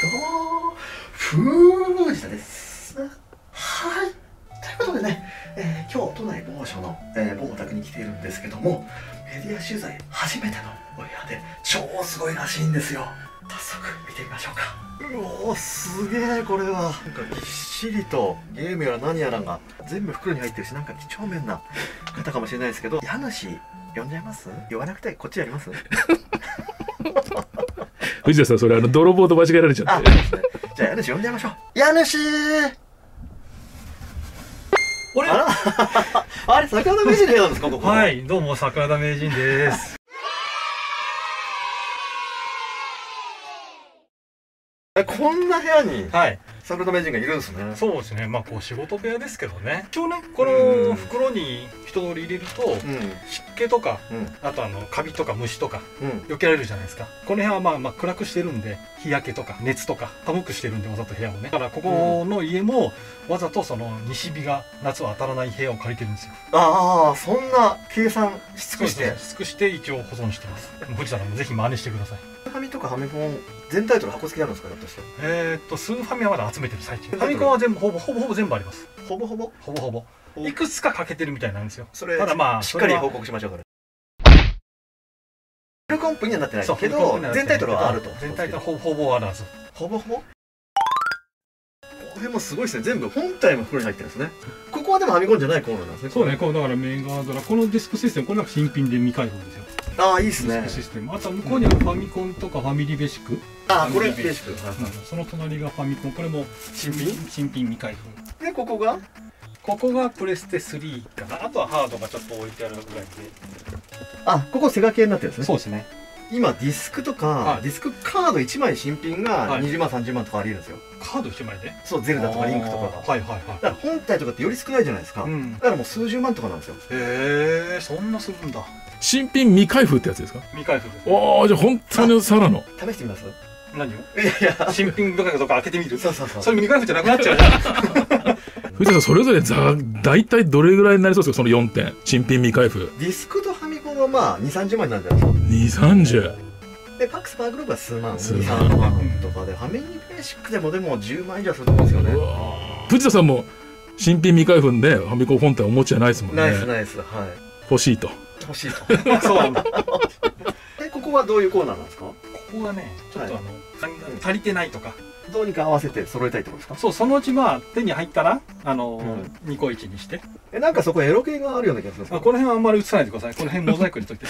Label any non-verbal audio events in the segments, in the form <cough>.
どうも、藤田です。はい。ということでね、えー今日都内某所の、えー某お宅に来ているんですけども、メディア取材初めてのお部屋で超すごいらしいんですよ。早速見てみましょうか。うお、すげえこれは。なんかぎっしりとゲームやら何やらが全部袋に入ってるし、なんか几帳面な方かもしれないですけど、家主呼んじゃいます？言わなくてこっちやります？藤田さんそれあの泥棒と間違えられちゃあ、って。じゃあ家主呼んじゃいましょう。家主あれ？あら <laughs> あれ、魚の名人の部屋なんですか、ここ。は。い、どうも、桜田名人です。こんな部屋にはい、桜田名人がいるんですね。そうですね。まあ、こう、仕事部屋ですけどね。一応ね、こうんの袋に人通り入れると、うん。湿気とか、うん。あとあの、カビとか虫とか、うん。避けられるじゃないですか。この部屋はまあ、まあ、暗くしてるんで、日焼けとか、熱とか、寒くしてるんで、わざと部屋をね。だから、ここの家も、わざとその、西日が夏は当たらない部屋を借りてるんですよ。ああ、そんな計算し尽くしてそうで。すね尽くして一応保存してます。藤田さんもぜひ真似してください。ファミとかファミコン全タイトル箱付きあるんですかひょっとして。えーっと、スーファミはまだ集めてる最中。ファミコンは全部、ほぼ、ほぼほぼ全部あります。ほぼほぼ？ほぼほぼ。おいくつか欠けてるみたいなんですよ。それ、ただまあしっかり報告しましょう、それ。フルコンプにはなってないけど、全タイトルはあると。全タイトルはほぼほぼあるはず。ほぼほぼ？これもすごいですね。全部本体も袋に入ってるんですね。ここはでもファミコンじゃないコーナーなんですね。そうね、こうだからメガドラ、このディスクシステム、これなんか新品で未開封ですよ。ああ、いいですねシステム。あとは向こうにはファミコンとかファミリーベーシック。ああ、これベーシック。はいはいうんその隣がファミコン、これも新品？新品？未開封。で、ここが？ここがプレステ3かな。あとはハードがちょっと置いてあるぐらいで。あ、ここセガ系になってるんですね。そうですね。今、ディスクとか、はいディスクカード1枚新品がはい20万、30万とかありえるんですよ。カード1枚で？そう、ゼルダとかリンクとかが。あーはいはいだから本体とかってより少ないじゃないですか。だうん。からもう数十万とかなんですよ。へえ、そんなするんだ。新品未開封ってやつですか？未開封です。おおじゃあ本当にさらの試してみます？何を？いやいや、<laughs> 新品どかどか開けてみるそうそうそう。それ未開封じゃなくなっちゃうじゃん。<laughs> 藤田さんそれぞれざ大体どれぐらいになりそうですか？その4点新品未開封ディスクとファミコンはまあ、2、30万になるんじゃないですか？230で、パックスパーグループは数万、数2、万3万とかで、ファミリーベーシックでもでも10万以上すると思うんですよね。藤田さんも新品未開封でファミコン本体お持ちじゃないですもんねナイスナイス。はい。欲しいと欲しいと。<laughs> そうなんだ。え、ここはどういうコーナーなんですか？ここがね、ちょっとあの、はい足りてないとか。どうにか合わせて揃えたいってことですか？そう、そのうちまあ手に入ったら、あの、うニコイチにして。え、なんかそこエロ系があるような気がするんですあこの辺はあんまり映さないでください。この辺 <laughs> モザイク入れといて。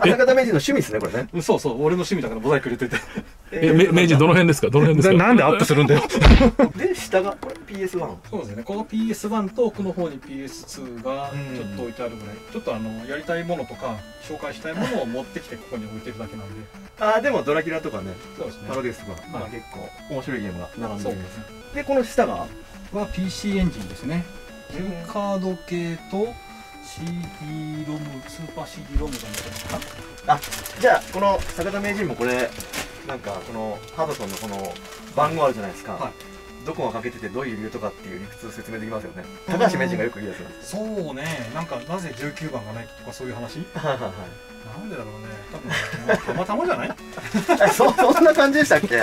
朝方名人の趣味ですね、これね。うんそうそう、俺の趣味だからモザイク入れといて。えめ明治どの辺ですかどの辺ですかなんでアップするんだよ。で、下が、これ PS1。そうですね。この PS1 と奥の方に PS2 がうんちょっと置いてあるぐらい。ちょっとあの、やりたいものとか、紹介したいものを持ってきてここに置いてるだけなんで。あー、でもドラキュラとかね、そうですねパロディウスとか、まあはい結構面白いゲームが並んでそうおります。で、この下が、は PC エンジンですね。カード系と CD ロム、スーパー CD ロムが見てるか？な。じゃあ、この坂田名人もこれ、なんか、このハドソンのこの番号あるじゃないですか。はいどこが欠けててどういう理由とかっていう理屈を説明できますよね。高橋名人がよく言うやつなんです。そうね、なんかなぜ19番がないとかそういう話？はいはいなんでだろうね。多分、まあたまたまじゃない？<laughs> そ、そんな感じでしたっけ？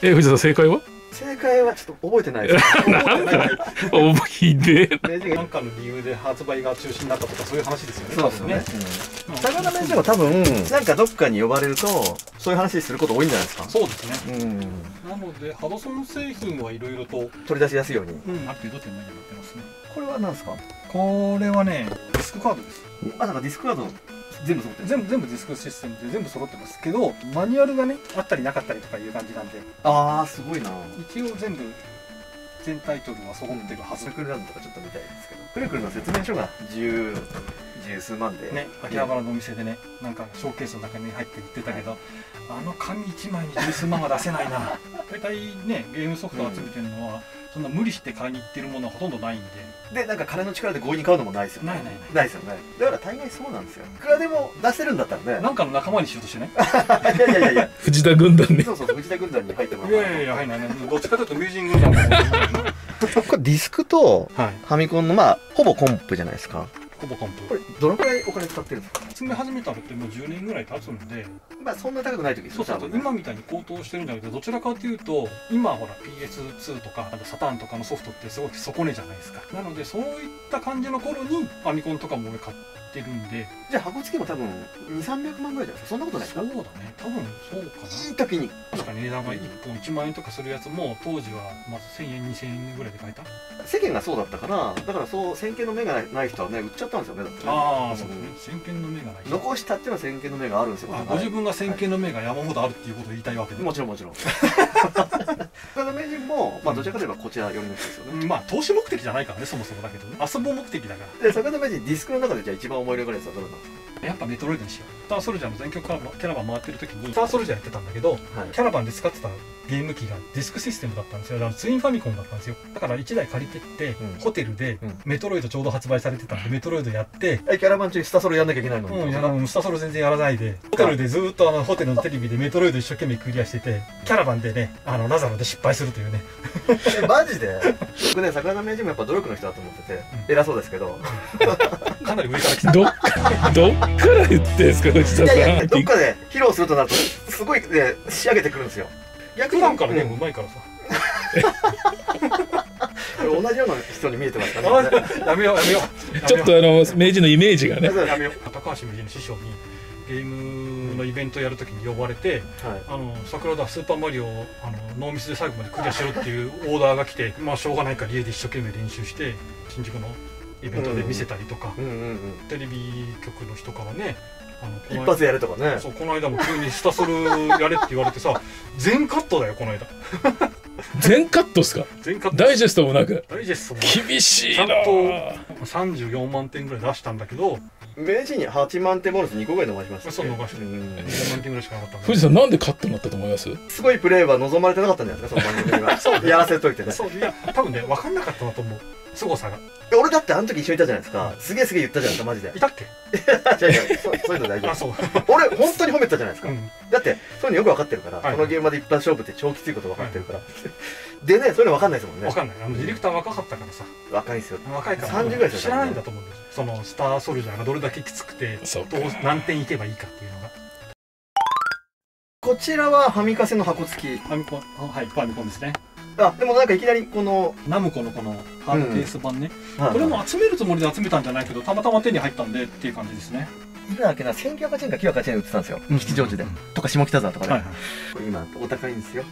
<laughs> え藤田正解は？正解はちょっと覚えてないです。<laughs> おひで？え名人がなんかの理由で発売が中止になったとかそういう話ですよね。そうですよね。高田名人も多分、なんかどっかに呼ばれると、そういう話すること多いんじゃないですか？そうですね。うん。なので、ハドソン製品はいろいろと、取り出しやすいように。うんアップルド店内になってますね。これは何ですか？これはね、ディスクカードです。あ、なんかディスクカード全部揃ってる。全部、全部ディスクシステムで全部揃ってますけど、マニュアルがね、あったりなかったりとかいう感じなんで、あー、すごいな一応全部、全タイトルは揃ってるはずサ。クルランドとかちょっと見たいですけど。くるくるの説明書が十、十数万で。ね、秋葉原のお店でね、なんかショーケースの中に入って売ってたけど、あの紙1枚に十数万は出せないな。<laughs> 大体ね、ゲームソフトを集めてるのは、そんな無理して買いに行ってるものはほとんどないんで、で、なんか金の力で強引に買うのもないですよね。ないないないないですよね。だから大概そうなんですよ。いくらでも出せるんだったらね。なんかの仲間にしようとしてね。いやいやいやいや。<laughs> 藤田軍団ねそうそう、藤田軍団に入ってもらいうやいやいや、はいない。どっちかというとミュージングなんだけど。これディスクとはい。ファミコンのまあほぼコンプじゃないですかほぼコンプ。これどのくらいお金使ってるんですか？集め始めたのってもう10年ぐらい経つんでまあそんな高くない時そうそう今みたいに高騰してるんじゃなくてどちらかというと今ほら PS2 とかあとサターンとかのソフトってすごく底値じゃないですか。なのでそういった感じの頃にファミコンとかも俺買ってるんで。じゃあ箱付きも多分2300万ぐらいじゃないですか。そんなことないですか？そうだね。多分そうかな。いい時に。確かに値段が1本1万円とかするやつも当時はまず1000円2000円ぐらいで買えた？世間がそうだったからだからそう先見の目がない人はね売っちゃったんですよねだってね。ああそううんですね。先見の目がない残したっていうのは先見の目があるんですよ。あご自分が先見の目が山ほどあるっていうことを言いたいわけで。もちろんもちろん。<laughs> 他の名人も、まあ、どちらかといえばこちら寄りの人ですよね、うんまあ投資目的じゃないからねそもそもだけどね。遊ぶ目的だから。で坂田名人ディスクの中でじゃあ一番思い入れがあるやつはどれなんですやっぱメトロイドにしよう。スターソルジャーの全曲キャラバン回ってる時にスターソルジャーやってたんだけどか、はい。キャラバンで使ってたゲーム機がディスクシステムだったんですよ。だからツインファミコンだったんですよ。だから1台借りてって、うん。ホテルでうん。メトロイドちょうど発売されてたんでメトロイドやって。えキャラバン中にスタソロやんなきゃいけないの？に、うん、いやうんスタソル全然やらないで。ホテルでずーっとあのホテルのテレビでメトロイド一生懸命クリアしててキャラバンでねあのラザロで失敗するというね。えマジで？<laughs> 僕ね坂田名人もやっぱ努力の人だと思ってて、う偉そうですけど。かなり上から来た。どっかどっから言ってんすか藤田いさん。やいやどっかで披露するとなるとすごい、ね、仕上げてくるんですよ。逆普段からね、うん。うまいからさ。こ <laughs> れ同じような人に見えてますかあねやめよう。やめよう。ちょっとあの明治のイメージがね。<laughs> やめよ高橋名人の師匠にゲームのイベントやるときに呼ばれてうはい。あの桜田スーパーマリオをあのノーミスで最後までクリアしろっていうオーダーが来てまあしょうがないから家で一生懸命練習して新宿のイベントで見せたりとか、うんうんうんテレビ局の人からねあのこ一発やるとかね。そうこの間も急にスタソルやれって言われてさ全カットだよこの間。全カットっすか？全カットダイジェストもなく。ダイジェストも厳しいな。ちゃんと34万点ぐらい出したんだけど。名人に8万点ボーナス2個ぐらい伸ばしましたそう伸ばして。うん。4万点ぐらいしかなかった藤田さんなんでカットになったと思います？すごいプレーは望まれてなかったんじゃないですかその番組は。<laughs> やらせといてね。そういや多分ね分かんなかったなと思う凄さが。俺だってあの時一緒にいたじゃないですか。すげえすげえ言ったじゃないですかマジで。いたっけ？違う違う。そうそういうの大丈あそう。夫俺本当に褒めてたじゃないですか、うん。だってそういうのよく分かってるから、はいこのゲームまで一発勝負って超きついこと分かってるから、でねそういうの分かんないですもんね。分かんない。あのディレクター若かったからさ。若いんですよ。若いから。30ぐらいですよ知らないんだと思うんですよそのスターソルジャーがどれだけきつくてそう。どう何点いけばいいかっていうのが。こちらはファミカセの箱付き。ファミコン。あはいファミコンですねあでもなんかいきなりこの、ナムコのこのハードケース版ね、はいこれも集めるつもりで集めたんじゃないけどたまたま手に入ったんでっていう感じですね。今だっけな1980円か980円で売ってたんですよ、うん。吉祥寺で、うん。とか下北沢とかで、はいはい。これ今お高いんですよ。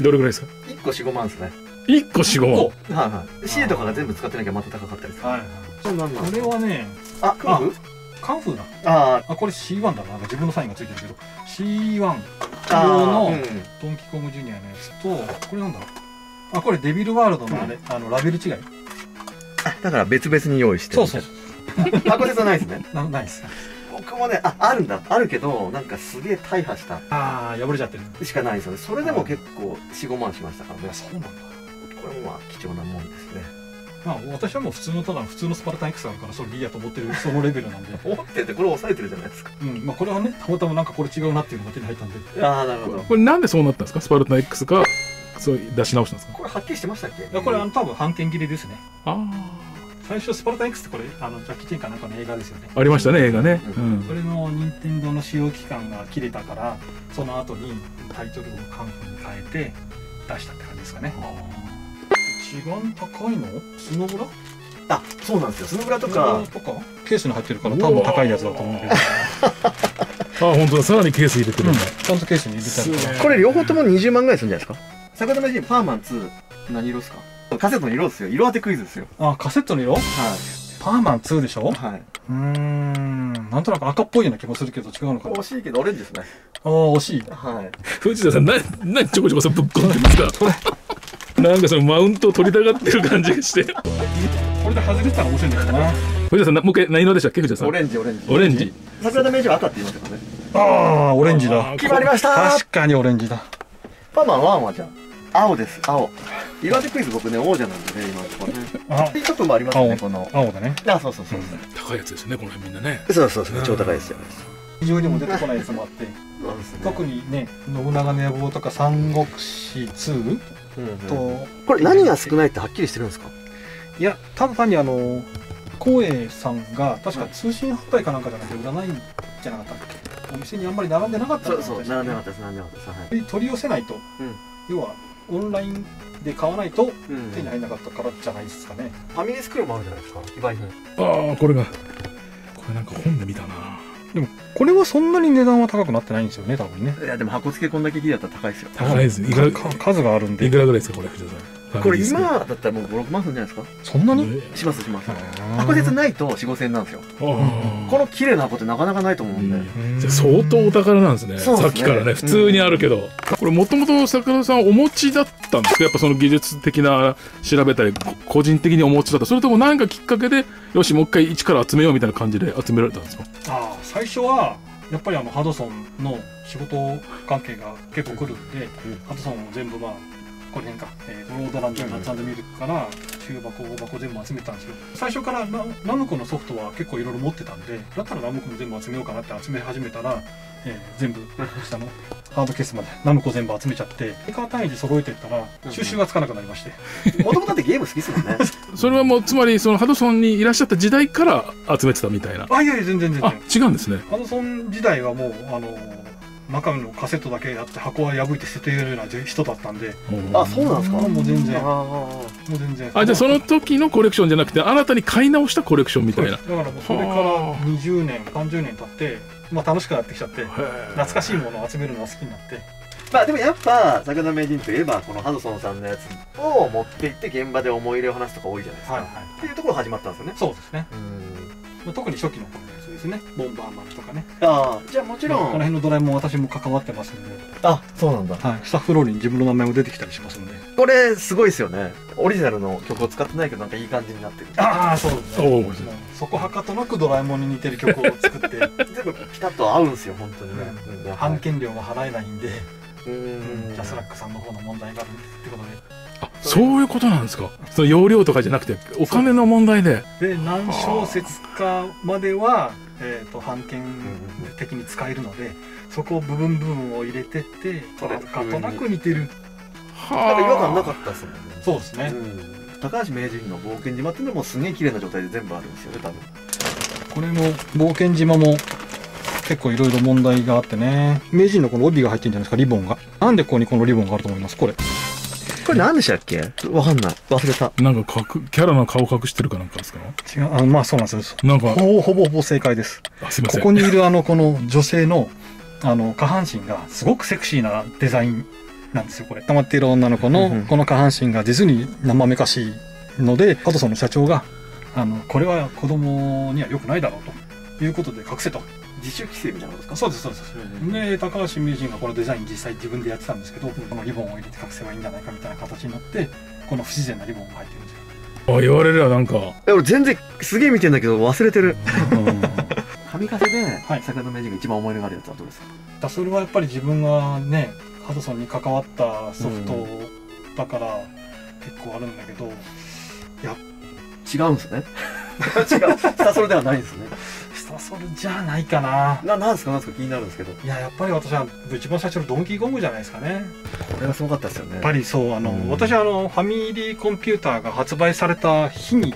どれぐらいですか？1個45万ですね。1個45万？こはいはい。C とかが全部使ってなきゃまた高かったりする。はいはい。そうなんなんこれはねあクー？フカンフーだああこれ C1 だな。なんか自分のサインがついてるけど。C1 ー用のドンキーコングジュニアのやつとこれなんだ？ろうあこれデビルワールドのあれ、あのラベル違い。だから別々に用意してそうそう箱説はないですね。<laughs> なないです。僕もねああるんだ。あるけどなんかすげえ大破した。ああ破れちゃってる。しかないんですよね。それでも結構45万しましたからね。あそうなんだ。これもまあ貴重なもんですねまあ私はもう普通のただの普通のスパルタン X があるからそれでいいやと思ってる <laughs> そのレベルなんで。思っててこれ押さえてるじゃないですか。うんまあこれはねたまたまなんかこれ違うなっていうのが手に入ったんで。ああなるほど。これなんでそうなったんですか？スパルタン X かそう出し直したんですか？これはっきりしてましたっけいやこれあの多分半券切れですね。あ最初スパルタン X ってこれあのジャッキー・チェンかなんかの映画ですよね。あありましたね映画ね。ううん。それの任天堂の使用期間が切れたからその後にタイトルをカンフーに変えて出したって感じですかね一番高いの？スノブラ？あそうなんですよ。スノブラとかラとか？ケースに入ってるから多分高いやつだと思うけど、<laughs> あ本当だ。さらにケース入れてる。ん。だ、ちゃんとケースに入れてあるこれ両方とも20万ぐらいするんじゃないですか？坂田名人パーマン2何色ですか？カセットの色ですよ。色当てクイズですよ。あカセットの色？はい。パーマン2でしょ？はい。うーん。なんとなく赤っぽいような気もするけど違うのかな。惜しいけどオレンジですね。ああ惜しい。はい。藤田さんな <laughs> 何ちょこちょこさぶっ込んでますか？<laughs> なんかそのマウントを取りたがってる感じがして。これで外れてたら面白いんだけどな。藤田さんなもう一回何色でした？っけ藤田さん。オレンジオレンジ。オレンジ。桜田名人は赤って言いましたからね。ああオレンジだ。決まりました。確かにオレンジだ。パーマン1はじゃあ青です。青。色当てクイズ僕ね王者なんでね今のところね。あティートップもありますねこの。青だね。あそうそうそう高いやつですよねこの辺みんなね。そうそうそう超高いですよ。非常にも出てこないやつもあって。特にね信長の野望とか三国志2うんうんと、これ何が少ないってはっきりしてるんですか？いやただ単にあの光栄さんが確か通信販売かなんかじゃなくて売らないんじゃなかったっけ？お店にあんまり並んでなかったんそうそう並んでなかったです並んでなかったです。はい。取り寄せないと、要はオンラインで買わないとうん手に入らなかったからじゃないですかね、ファミレスクルもあるじゃないですか非売品ああこれがこれなんか本で見たなでもこれはそんなに値段は高くなってないんですよね多分ね。いやでも箱付けこんだけ木だったら高いですよ。高いです。いくら数があるんで。いくらぐらいですかこれ藤田さんこれ今だったらもう56万するんじゃないですそんなに、しますします。箱説ないと4 5千円なんですよ。あこの綺麗な箱ってなかなかないと思うんで、うん。じゃあ相当お宝なんですね。さっきからね。普通にあるけど、これもともと坂田さんお持ちだったんですか？やっぱその技術的な調べたりこ個人的にお持ちだった。それとも何かきっかけでよしもう一回一から集めようみたいな感じで集められたんですか？あー最初はやっぱりあのハドソンの仕事関係が結構来るんで、ハドソンを全部まあこれ辺か、えー、ロードランドナッツミルクから中箱大箱全部集めたんですよ。最初からナナムコのソフトは結構いろいろ持ってたんでだったらナムコも全部集めようかなって集め始めたら、えー全部下の。<laughs> ハードケースまでナムコ全部集めちゃってメーカー単位で揃えていったら収集がつかなくなりまして、もともとだってゲーム好きですもんね。それはもうつまりそのハドソンにいらっしゃった時代から集めてたみたいな。あいやいや全然全然。あ違うんですね。ハドソン時代はもうあの中身のカセットだけやって箱は破いて捨てるような人だったんで。あそうなんですか？もう全然。あもう全然。あじゃあその時のコレクションじゃなくて新たに買い直したコレクションみたいな。だからもうそれから20年30年経ってまあ楽しくなってきちゃって懐かしいものを集めるのが好きになって。まあでもやっぱ魚名人といえばこのハドソンさんのやつを持って行って現場で思い入れを話すとか多いじゃないですか、はいはい。っていうところ始まったんですよね。そうですね、うんまあ、特に初期の頃のやつですね。ボンバーマンとかね。ああじゃあもちろんこの辺のドラえもん私も関わってますんで、あそうなんだ。はい、スタッフロールに自分の名前も出てきたりしますんで。これすごいですよね。オリジナルの曲を使ってないけどなんかいい感じになってる。ああそうですね。そこはかとなくドラえもんに似てる曲を作って。<laughs> 全部ピタッと合うんですよ本当にね、うん版権料が払えないんで、うん。ジャスラックさんの方の問題があるってことで。あそういうことなんですか？その容量とかじゃなくてお金の問題で。で何小節かまでは、えー、と版権的に使えるのでそこを部分部分を入れてってそれかとなく似てる。なんか違和感なかったですもんね。そうですね、うん。高橋名人の冒険島っていうのもすげえ綺麗な状態で全部あるんですよね多分。これも冒険島も結構いろいろ問題があってね。名人のこの帯が入ってるんじゃないですかリボンが。なんでここにこのリボンがあると思います？これこれ何でしたっけ？わかんない。忘れた。なんか隠キャラの顔隠してるかなんかですか？違う。あまあそうなんですよ。なんか。ほぼほぼほぼ正解です。あすいません。ここにいるあのこの女性のあの下半身がすごくセクシーなデザインなんですよこれ。溜まっている女の子うんうん。のこの下半身が実に生めかしいので加藤さんの社長があのこれは子供には良くないだろうということで隠せと自主規制みたいなことですか？そうですそうです。うん。で高橋名人がこのデザイン実際自分でやってたんですけどこのリボンを入れて隠せばいいんじゃないかみたいな形になってこの不自然なリボンが入ってるんですよ。あ言われればなんか。え俺全然すげえ見てんだけど忘れてる。だ <laughs> 神風ではい。魚名人が一番思い入れがあるやつはどうですか？それはやっぱり自分がねハドソンに関わったソフトだから結構あるんだけど、違うんですね。<laughs> 違う。スタソルではないんですねスタソルじゃないかな。ななんですかなんですか気になるんですけど。いややっぱり私は一番最初のドンキーコングじゃないですかね。これがすごかったですよね。やっぱりそうあの、うん。私はあのファミリーコンピューターが発売された日に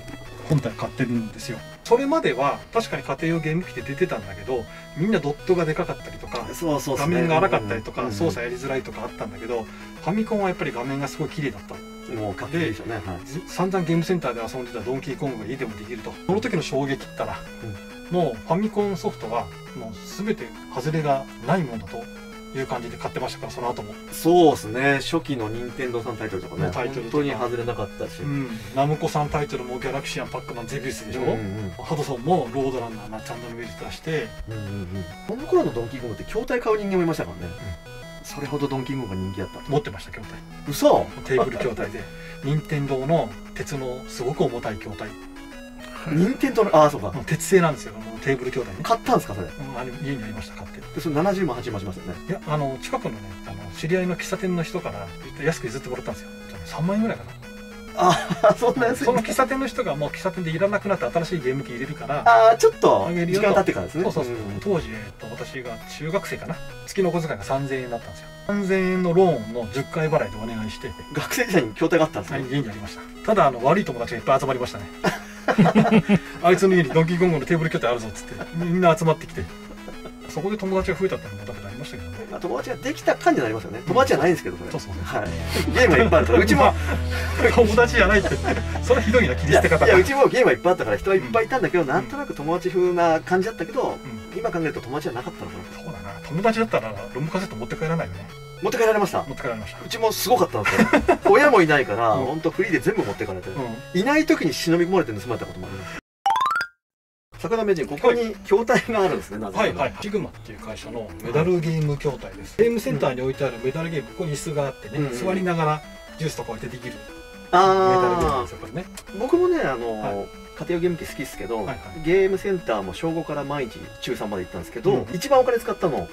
本体買ってるんですよ。それまでは確かに家庭用ゲーム機で出てたんだけどみんなドットがでかかったりとかそうそう画面が荒かったりとか、うん操作やりづらいとかあったんだけどファミコンはやっぱり画面がすごい綺麗だった。もうかっこいいでしょうね。はい。散々ゲームセンターで遊んでたドンキーコングが家でもできると。その時の衝撃ったら、もうファミコンソフトはもう全て外れがないもんだという感じで買ってましたからその後も、そうですね。初期の任天堂さんタイトルとかね。タイトル本当に外れなかったし、うん、ナムコさんタイトルもギャラクシアンパックマンゼビウスでしょ、うんうんハドソンもロードランナーナッツミルク出して。うんうんうん。この頃のドンキーコングって筐体買う人間もいましたからね、それほどドンキーコングが人気だった。と持ってました筐体。嘘。<laughs> テーブル筐体で。任天堂の鉄のすごく重たい筐体任天堂のああそうか。鉄製なんですよ。テーブル筐体ね。買ったんですかそれ？うんあの家にありました買って。でそれ70万80万しますよね。いやあの近くのねあの知り合いの喫茶店の人から安く譲ってもらったんですよ。3万円ぐらいかな。あ <laughs> そんな安い。その喫茶店の人がもう喫茶店でいらなくなって新しいゲーム機入れるからああちょっと時間経ってからですね。そうそうそう、ん。当時、えっと、私が中学生かな。月のお小遣いが3000円だったんですよ。3000円のローンの10回払いでお願いして、学生時代に筐体があったんですね、はい、家にありました。ただあの悪い友達がいっぱい集まりましたね <laughs> あいつの家にドンキーコングのテーブル拠点あるぞっつってみんな集まってきてそこで友達が増えたってのもだってありましたけどねまあ友達ができた感じになりますよね。友達じゃないんですけどそうそうはい。ゲームがいっぱいあるから。うちも友達じゃないってそれひどいな切り捨て方いやうちもゲームはいっぱいあったから人はいっぱいいたんだけど、なんとなく友達風な感じだったけど、今考えると友達じゃなかったのかな。そうだな。友達だったらロムカセット持って帰らないよね持って帰られました？持って帰られました。うちもすごかったんですよ。<laughs> 親もいないから、うん。本当フリーで全部持ってかれて、うん。いない時に忍び込まれて盗まれたこともあります魚名人ここに筐体があるんですねなぜかはいはい。シグマっていう会社のメダルゲーム筐体です、ゲームセンターに置いてあるメダルゲームここに椅子があってね、うん。座りながらジュースとか置いてできるメダルゲームなんあですよこれね。あ僕もねあの、はい家庭用ゲーム機好きですけど、はいはい。ゲームセンターも小5から毎日中3まで行ったんですけど、うん。一番お金使ったのはい。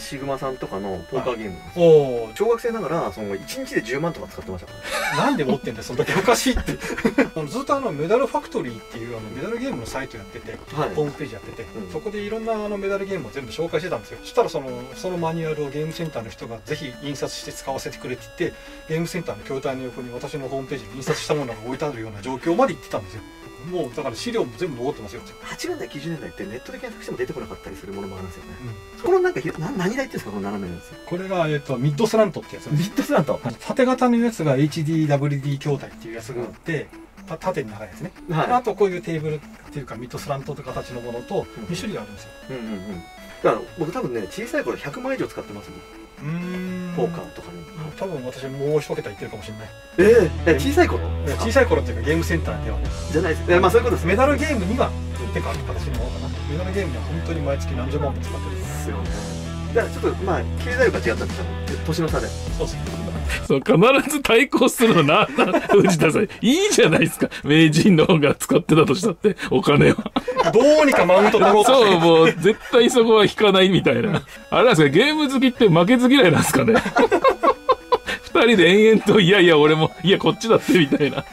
シグマさんとかのポーカーゲーム、おお小学生ながらその1日で10万とか使ってましたから。ねなんで持ってんだよそんだけおかしいって。<laughs> あのずっとあのメダルファクトリーっていうあのメダルゲームのサイトやっててはい。ホームページやってて、うん。そこでいろんなあのメダルゲームを全部紹介してたんですよ。そしたらそのそのマニュアルをゲームセンターの人がぜひ印刷して使わせてくれって言ってゲームセンターの筐体の横に私のホームページに印刷したものが置いてあるような状況まで行ってたんですよもうだから資料も全部残ってますよ、8年代90年代ってネットで検索しても出てこなかったりするものもあるんですよね、このなんかひな何台っていうんですかこの斜めのやつ？これが、えっとミッドスラントってやつです。ミッドスラントはい縦型のやつが HDWD 筐体っていうやつがあって、た縦に長いやつね、あはとこういうテーブルっていうかミッドスラントという形のものと2種類あるんですよ。い、うんうんうん。だから僕多分ね小さい頃100万以上使ってますもん。うんポーカーとかに、多分私もう一桁いってるかもしれない。えええ小さい頃？小さい頃っていうかゲームセンターではね。じゃないです。えまあそういうことです。メダルゲームにはてか形のものかな。メダルゲームには本当に毎月何十万も使ってるですよね。だからちょっとまあ経済力が違ったんですよ。年の差で。そうそう <laughs> そう、必ず対抗するのな、な、<laughs> 藤田さん。いいじゃないですか。名人の方が使ってたとしたって、お金は。<laughs> どうにかマウント取ろうとそう、もう、絶対そこは引かないみたいな。あれなんですか、ゲーム好きって負けず嫌いなんですかね。二人で延々と、いやいや、俺も、いや、こっちだって、みたいな。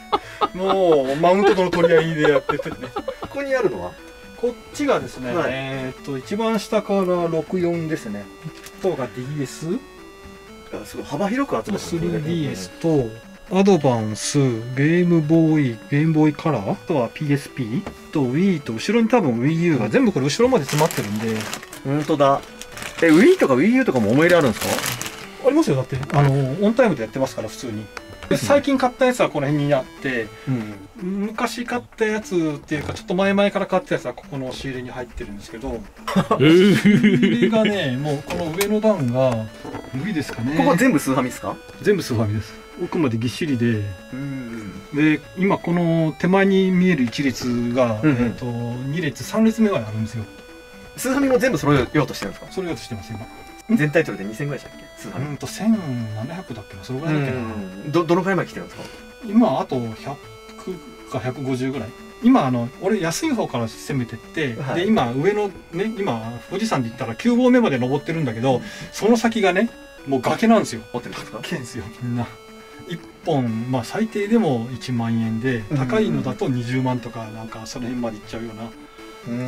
もうマウントとの取り合いでやっててねここにあるのは？こっちがですね、はいえーっと一番下から64ですね一方が DS あすごい幅広く集めてますね 3DS とアドバンスゲームボーイゲームボーイカラーあとは PSP と Wii と後ろに多分 WiiU が全部これ後ろまで詰まってるんで。本当だ。え Wii とか WiiU とかも思い入れあるんですか？ありますよ。だってあのオンタイムでやってますから普通にで最近買ったやつはこの辺にあってうん。昔買ったやつっていうかちょっと前々から買ったやつはここの仕入れに入ってるんですけど <laughs> 仕入れがねもうこの上の段が指ですかね。ここ全部スーファミですか？全部スーファミです。奥までぎっしりで。うんで今この手前に見える一列が、うんうん。えー、と2列3列目があるんですよ。スーファミも全部揃えようとしてるんですか？それをとしてます今全体取りで2000ぐらいでしたっけ？スーファミうんと1700だっけなそれぐらいだっけな、うん。どどのくらいまで来てるんですか？今あと100か150ぐらい。今あの俺安い方から攻めてって、はい。で今上のね今富士山で言ったら9合目まで登ってるんだけどその先がねもう崖なんですよ。持ってるんですか？高いんですよみんな。1本まあ最低でも1万円でうん。高いのだと20万とかなんかその辺までいっちゃうような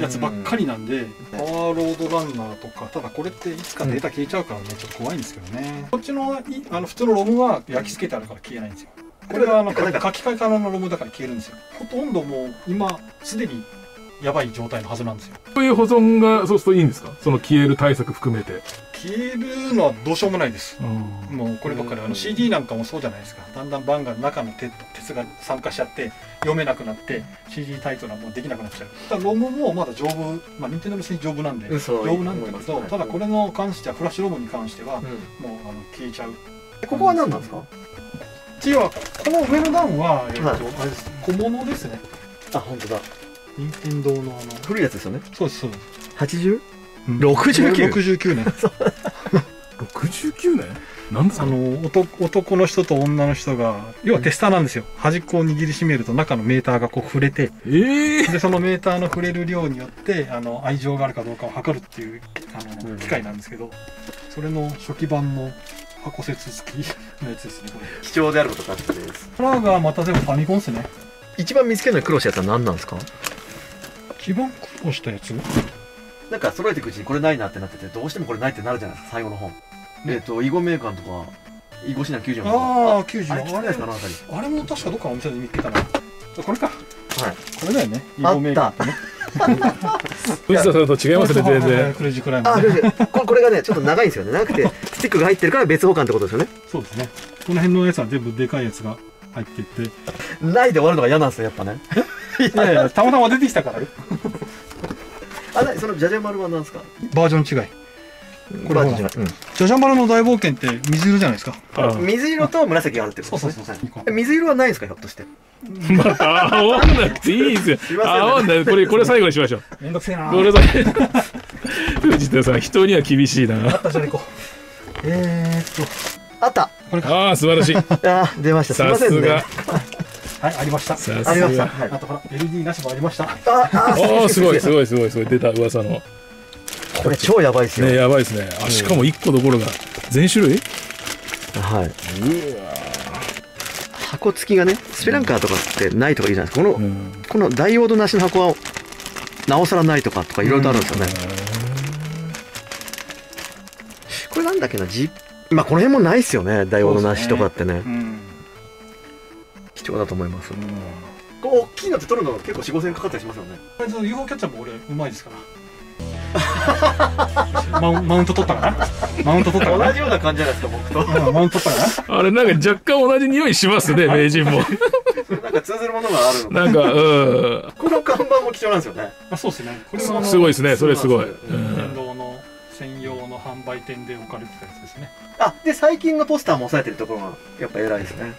やつばっかりなんで、パワーロードランナーとかただこれっていつかデータ消えちゃうからね、ちょっと怖いんですけどね。こっちのいあの普通のロムは焼き付けてあるから消えないんですよ。これがあの書き換え可能なロムだから消えるんですよ。ほとんどもう今すでにやばい状態のはずなんですよ。こういう保存がそうするといいんですか？その消える対策含めて。消えるのはどうしようもないです。うん。もうこればっかりあの CD なんかもそうじゃないですか。だんだんバンが中の鉄鉄が酸化しちゃって読めなくなって CD タイトルはもうできなくなっちゃう。ただロムもまだ丈夫。まあ任天堂の製品丈夫なんで丈夫なんだけどただこれの関してはフラッシュロムに関してはうん。もうあの消えちゃう。えここは何なんですか？次はこの上の段は、えっとはい。あれです小物ですね。あ本当だ任天堂のあの古いやつですよね？そうですそうです。80? うん。69 69年。69年。<laughs> なんですあかの男男の人と女の人が要はテスターなんですよ。端っこを握りしめると中のメーターがこう触れてええでそのメーターの触れる量によってあの愛情があるかどうかを測るっていうあの、うん。機械なんですけどそれの初期版の箱説付きのやつですねこれ。貴重であること確かです。カラーがまた全部ファミコンですね。一番見つけるのに苦労したやつは何なんですか？一番苦労したやつ？なんか揃えていくうちにこれないなってなっててどうしてもこれないってなるじゃないですか最後の本。えっと囲碁メーカーとか囲碁指南94とかああ90あれああの辺り。れあれも確かどっかのお店で見つけたな。これか。ここれだよね。イあボメーカーってね藤田さんと違いますね全はい然クレジクライム。あ、ここれがね、ちょっと長いんですよね。長くて、スティックが入ってるから別保管ってことですよね。そうですね。この辺のやつは全部でかいやつが入っていって。いないで終わるのが嫌なんですよ、やっぱね。やいやたまたま出てきたからよ <laughs> あ、なそのジャジャマルは何ですか？バージョン違い。これバほらージョンじゃないジャジャマルの大冒険って水色じゃないですか？水色と紫があるってこと？ですね。そうそうそう。はいえ水色はないんですか、ひょっとして？また合わなくていいですよ。すいません。ね合わない。これこれ最後にしましょう。めんどくせえな。これ最後藤田さん人には厳しいな。あったじゃねこうえー、っあった。ああ素晴らしい。あー、出ました。すいまさすがせんね。とはいありましたありました。がはい。あとほら LED なしもありましたあ、あすごいすい。ごいすごいすごい出た噂のこれ超やばいですよ。ねやばいですねあしかも1個どころが全種類？はい。箱付きがね、スペランカーとかってないとかいいじゃないですか。この、うんこのダイオードなしの箱は、なおさらないとかとかいろいろとあるんですよね。これなんだっけな、じ、まあこの辺もないっすよね、ダイオードなしとかってね。重だと思います。こう大きいのって取るの結構4、5千かかったりしますよね。その UFO キャッチャーも俺うまいですから。<laughs> マウンマウント取ったかな？マウント取ったかな？同じような感じじゃないですか、僕と。うんマウント取ったかな？あれなんか若干同じ匂いしますね名人も。なんか通ずるものがあるの。なんかうん。この看板も貴重なんですよね。あそうですね。これはあのすごいですねそれすごい、電動の専用の販売店で置かれてたやつですね。あ、で、最近のポスターも押さえてるところが、やっぱ偉いですね。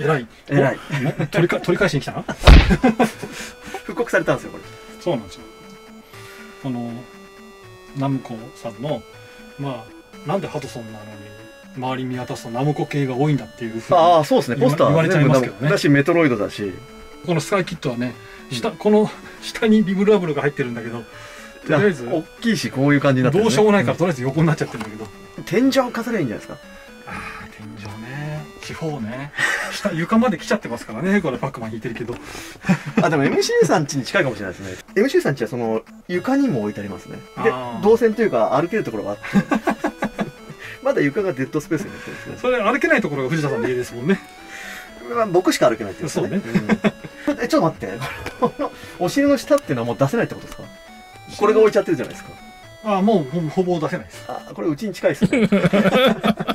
偉い偉い。お取りか取り返しに来たな <laughs> 復刻されたんですよ、これ。そうなんですよこのナムコさんのまあなんでハドソンなのに周り見渡すとナムコ系が多いんだっていうふうにああ、そうですね、ポスター言われちゃいますけどねだし、メトロイドだし。このスカイキットはね下、この下にリブラブルが入ってるんだけどとりあえず大きいし、こういう感じになってる、ね。どうしようもないからとりあえず横になっちゃってるんだけど天井飾ればいいんじゃないですか。ああ天井ね地方ね下床まで来ちゃってますからねこれパックマン引いてるけどあ、でも MC さん家に近いかもしれないですね。MC さん家はその、床にも置いてありますね。で動線というか歩けるところがあって。<laughs> まだ床がデッドスペースになってるんですね。それ歩けないところが藤田さんの家ですもんねまあ僕しか歩けないってことですね。うんえ、ちょっと待って。こ <laughs> のお尻の下っていうのはもう出せないってことですか？これが置いちゃってるじゃないですか。ああもうほほぼ出せないですあ、これうちに近いですね。<laughs>